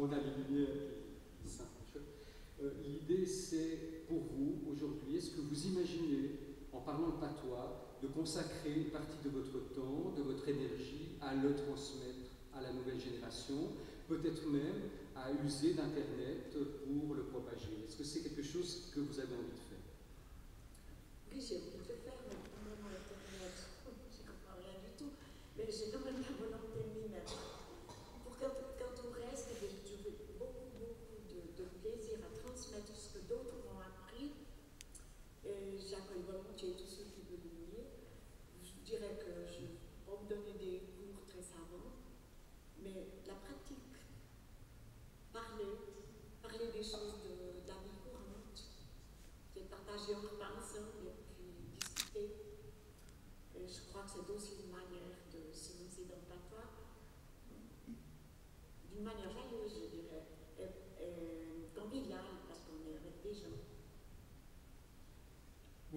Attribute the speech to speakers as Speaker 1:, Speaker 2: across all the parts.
Speaker 1: on a. Euh, L'idée, c'est pour vous, aujourd'hui, est-ce que vous imaginez, en parlant de patois, de consacrer une partie de votre temps, de votre énergie à le transmettre à la nouvelle génération, peut-être même à user d'Internet pour le propager? Est-ce que c'est quelque chose que vous avez envie de faire
Speaker 2: Oui, j'ai envie de le faire, mais pour Internet, je ne comprends rien du tout. Mais j'ai quand même la volonté de m'y mettre. Pour quand, quand on reste, j'ai beaucoup, beaucoup de, de, plaisir à transmettre ce que d'autres ont appris. Et j'accueille volontiers tous ceux qui veulent lire. Je dirais que je peux me donner des cours très savants, mais la pratique, parler, parler des choses de, de la vie courante, c'est partager un repas ensemble et puis discuter. Et je crois que c'est aussi une manière de s'immiscer dans le patois, d'une manière joyeuse, je dirais, et, et conviviale, parce qu'on est avec des gens.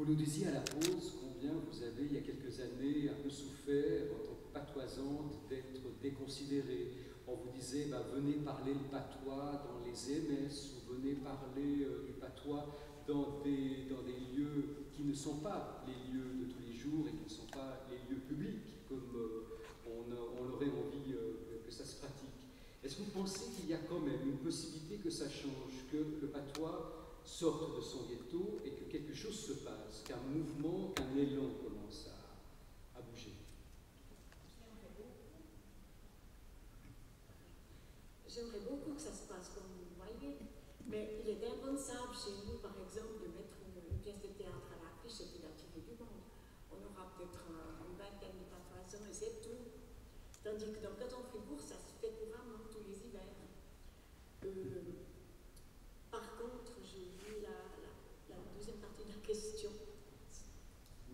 Speaker 1: Vous nous disiez à la pause combien vous avez, il y a quelques années, un peu souffert en tant que patoisante d'être déconsidérée. On vous disait, bah, venez parler le patois dans les MS ou venez parler euh, du patois dans des, dans des lieux qui ne sont pas les lieux de tous les jours et qui ne sont pas les lieux publics, comme euh, on, on, aurait envie euh, que ça se pratique. Est-ce que vous pensez qu'il y a quand même une possibilité que ça change, que le patois sorte de son ghetto et que quelque chose se passe, qu'un mouvement, qu'un élan commence à, bouger
Speaker 2: J'aimerais beaucoup que ça se passe comme vous voyez, mais il est impensable chez nous, par exemple, de mettre une, pièce de théâtre à l'affiche et puis d'attirer du monde. On aura peut-être une vingtaine de patoisans et c'est tout. Tandis que dans le canton Fribourg, ça se fait couramment tous les hivers. Euh, par contre, j'ai vu la, la, la, deuxième partie de la question.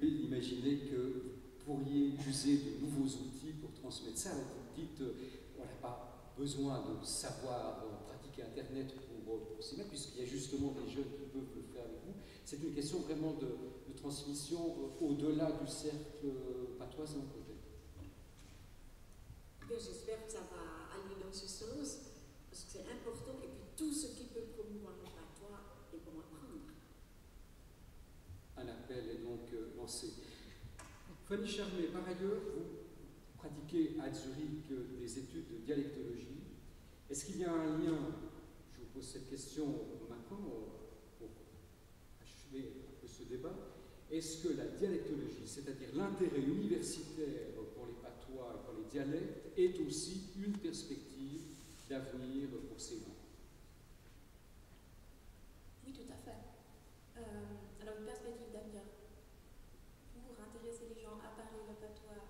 Speaker 1: Oui, imaginez que vous pourriez user de nouveaux outils pour transmettre ça. Vous dites, euh, on n'a pas besoin de savoir euh, pratiquer Internet pour, pour s'y mettre, puisqu'il y a justement des jeunes qui peuvent le faire avec vous. C'est une question vraiment de, de transmission euh, au-delà du cercle patoisant, peut-être.
Speaker 2: J'espère que ça va aller dans ce sens, parce que c'est important, et puis tout ce qui peut promouvoir le patois est bon à prendre.
Speaker 1: Un appel est donc euh, lancé. Fanny Charmet, par ailleurs, vous pratiquez à Zurich des études de dialectologie. Est-ce qu'il y a un lien, je vous pose cette question maintenant pour achever un peu ce débat, est-ce que la dialectologie, c'est-à-dire l'intérêt universitaire pour les patois pour les dialectes, est aussi une perspective d'avenir pour ces langues
Speaker 3: Oui, tout à fait. Euh, alors, une perspective d'avenir pour intéresser les gens à parler le patois,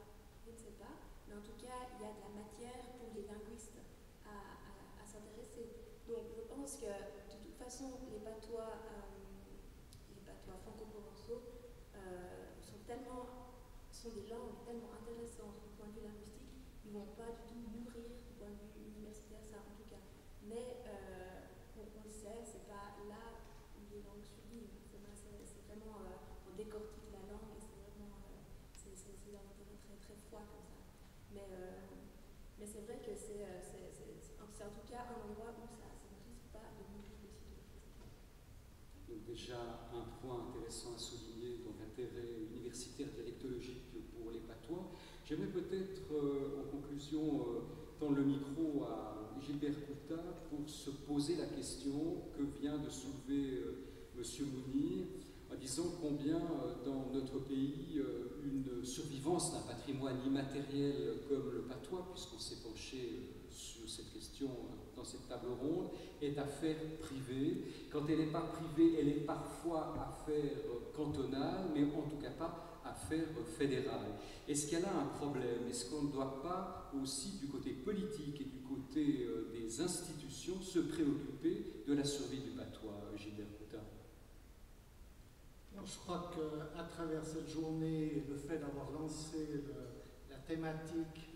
Speaker 3: je ne sais pas, mais en tout cas, il y a de la matière pour les linguistes à, s'intéresser. Donc, je pense que de toute façon, les patois, euh, les patois franco-provençaux euh, sont tellement sont des langues tellement intéressantes du point de vue linguistique, ils ne vont pas du tout mourir du point de vue universitaire, ça en tout cas. Mais euh, on, le sait, c'est pas là où les langues survivent. C'est vraiment, on décortique la langue et c'est vraiment, c'est un intérêt très, très froid comme ça. Mais, mais c'est vrai que c'est en tout cas un endroit où ça, ne risque pas de mourir.
Speaker 1: Donc déjà un point intéressant à souligner, donc intérêt universitaire dialectologique pour les patois. J'aimerais peut-être euh, en conclusion euh, tendre le micro à Gilbert Couta pour se poser la question que vient de soulever euh, M. Mounir en disant combien dans notre pays une survivance d'un patrimoine immatériel comme le patois, puisqu'on s'est penché sur cette question dans cette table ronde, est affaire privée. Quand elle n'est pas privée, elle est parfois affaire cantonale, mais en tout cas pas affaire fédérale. Est-ce qu'il y a un problème? Est-ce qu'on ne doit pas aussi, du côté politique et du côté euh, des institutions, se préoccuper de la survie du patois, Gilbert?
Speaker 4: Je crois qu'à travers cette journée, le fait d'avoir lancé la thématique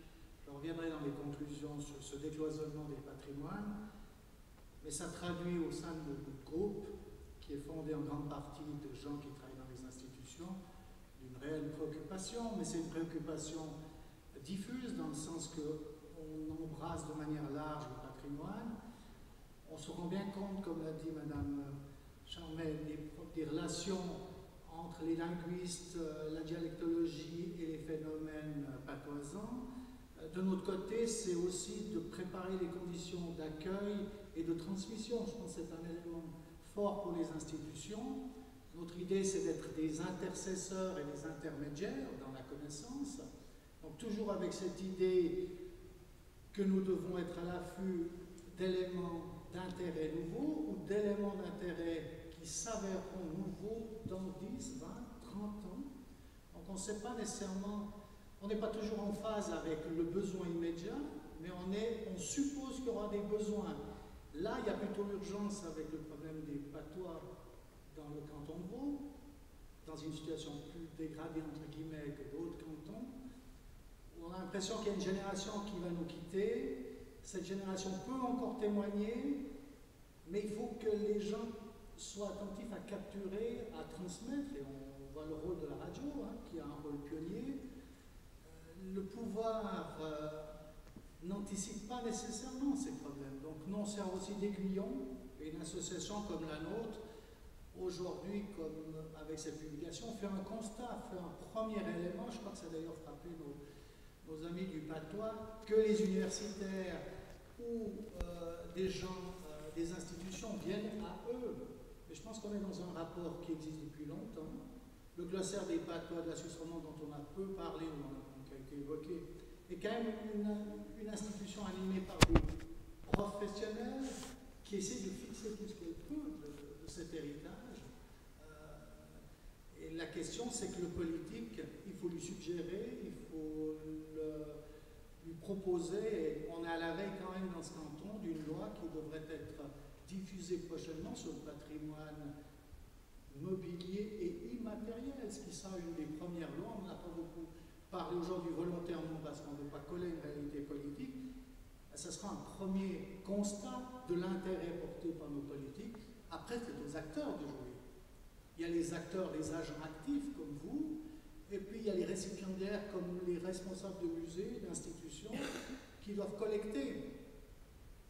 Speaker 4: je reviendrai dans les conclusions sur ce décloisonnement des patrimoines, mais ça traduit au sein de notre groupe, qui est fondé en grande partie de gens qui travaillent dans les institutions, d'une réelle préoccupation, mais c'est une préoccupation diffuse dans le sens qu'on embrasse de manière large le patrimoine, on se rend bien compte, comme l'a dit Madame Charmel, des, relations entre les linguistes, la dialectologie et les phénomènes patoisants. De notre côté, c'est aussi de préparer les conditions d'accueil et de transmission. Je pense que c'est un élément fort pour les institutions. Notre idée, c'est d'être des intercesseurs et des intermédiaires dans la connaissance. Donc toujours avec cette idée que nous devons être à l'affût d'éléments d'intérêt nouveaux ou d'éléments d'intérêt qui s'avèreront nouveaux dans 10, 20, 30 ans. Donc on ne sait pas nécessairement, on n'est pas toujours en phase avec le besoin immédiat, mais on, est, on suppose qu'il y aura des besoins. Là, il y a plutôt l'urgence avec le problème des patois dans le canton de Vaud, dans une situation plus dégradée entre guillemets que d'autres cantons. On a l'impression qu'il y a une génération qui va nous quitter. Cette génération peut encore témoigner, mais il faut que les gens soient attentifs à capturer, à transmettre, et on voit le rôle de la radio, hein, qui a un rôle pionnier. Euh, le pouvoir euh, n'anticipe pas nécessairement ces problèmes. Donc nous, on sert aussi d'aiguillon, et une association comme la nôtre aujourd'hui, comme avec cette publication, fait un constat, fait un premier élément, je crois que ça a d'ailleurs frappé nos, amis du patois, que les universitaires ou euh, des gens, des institutions viennent à eux. Et je pense qu'on est dans un rapport qui existe depuis longtemps. Le glossaire des patois de la Suisse romande, dont on a peu parlé, qui a été évoqué, est quand même une, institution animée par des professionnels qui essaient de fixer tout ce qu'elle peut de cet héritage et la question, c'est que le politique, il faut lui suggérer, il faut lui proposer. On est à la veille quand même dans ce canton d'une loi qui devrait être diffusée prochainement sur le patrimoine mobilier et immatériel, ce qui sera une des premières lois. On n'a pas beaucoup parlé aujourd'hui volontairement parce qu'on ne veut pas coller une réalité politique. Ce sera un premier constat de l'intérêt porté par nos politiques. Après, c'est aux acteurs de jouer. Il y a les acteurs, les agents actifs comme vous, et puis il y a les récipiendaires comme les responsables de musées, d'institutions, qui doivent collecter.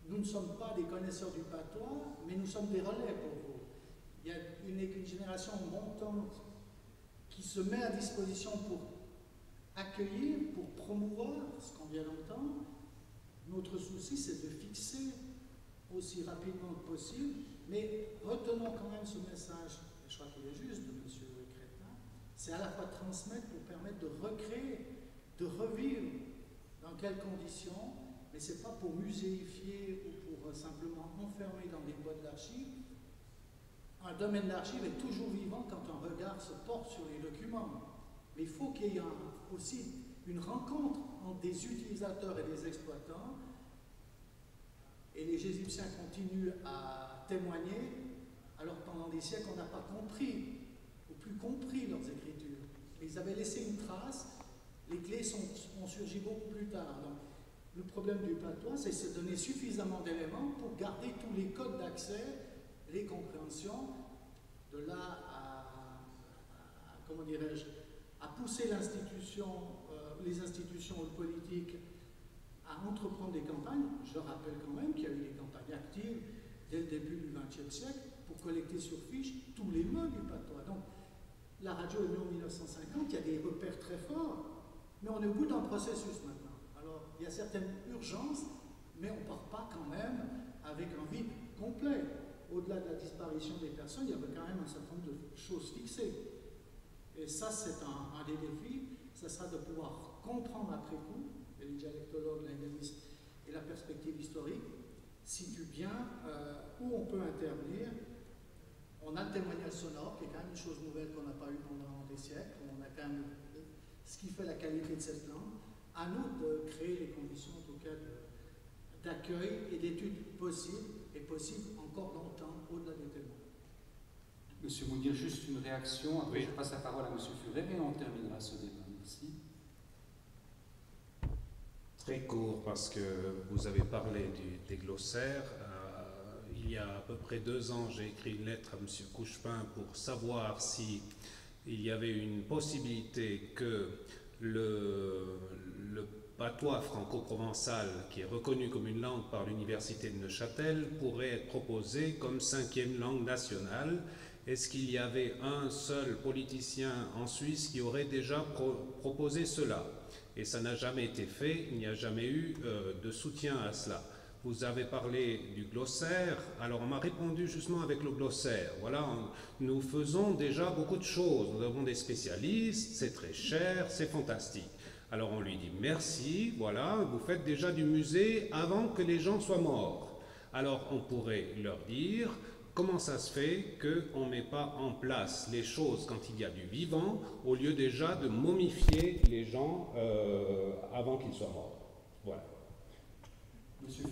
Speaker 4: Nous ne sommes pas des connaisseurs du patois, mais nous sommes des relais pour vous. Il y a une, une génération montante qui se met à disposition pour accueillir, pour promouvoir ce qu'on vient d'entendre. Notre souci, c'est de fixer aussi rapidement que possible, mais retenons quand même ce message je crois qu'il est juste de M. Crétin, c'est à la fois transmettre pour permettre de recréer, de revivre dans quelles conditions, mais ce n'est pas pour muséifier ou pour euh, simplement enfermer dans des boîtes d'archives. Un domaine d'archives est toujours vivant quand un regard se porte sur les documents. Mais il faut qu'il y ait aussi une rencontre entre des utilisateurs et des exploitants. Et les Égyptiens continuent à témoigner alors pendant des siècles, on n'a pas compris, ou plus compris leurs écritures. Ils avaient laissé une trace, les clés sont, ont surgi beaucoup plus tard. Le problème du patois, c'est se donner suffisamment d'éléments pour garder tous les codes d'accès, les compréhensions, de là à, comment dirais-je, à pousser l'institution, euh, les institutions politiques à entreprendre des campagnes. Je rappelle quand même qu'il y a eu des campagnes actives dès le début du XXe siècle pour collecter sur fiche tous les mots du patois. Donc, la radio est née en 1950, il y a des repères très forts, mais on est au bout d'un processus maintenant. Il y a certaines urgences, mais on ne part pas quand même avec un vide complet. Au-delà de la disparition des personnes, il y avait quand même un certain nombre de choses fixées. Et ça, c'est un, des défis, ce sera de pouvoir comprendre après coup, les dialectologues, linguistes et la perspective historique, situent bien euh, où on peut intervenir on a le témoignage sonore, qui est quand même une chose nouvelle qu'on n'a pas eu pendant des siècles. On a quand même ce qui fait la qualité de cette langue. À nous de créer les conditions, en tout cas, d'accueil et d'études possibles, et possibles encore longtemps au-delà des témoins.
Speaker 1: Monsieur dire juste une réaction. Après, je passe la parole à Monsieur Furet et on terminera ce débat. Merci.
Speaker 5: Très court, parce que vous avez parlé du, des glossaires il y a à peu près deux ans, j'ai écrit une lettre à M. Couchepin pour savoir si il y avait une possibilité que le, le patois franco-provençal qui est reconnu comme une langue par l'université de Neuchâtel pourrait être proposé comme cinquième langue nationale. Est-ce qu'il y avait un seul politicien en Suisse qui aurait déjà proposé cela? Et ça n'a jamais été fait, il n'y a jamais eu euh, de soutien à cela. Vous avez parlé du glossaire, alors on m'a répondu justement avec le glossaire. Voilà, nous faisons déjà beaucoup de choses, nous avons des spécialistes, c'est très cher, c'est fantastique. Alors on lui dit merci, voilà, vous faites déjà du musée avant que les gens soient morts. Alors on pourrait leur dire comment ça se fait qu'on ne met pas en place les choses quand il y a du vivant au lieu déjà de momifier les gens euh, avant qu'ils soient morts? Voilà.
Speaker 1: Monsieur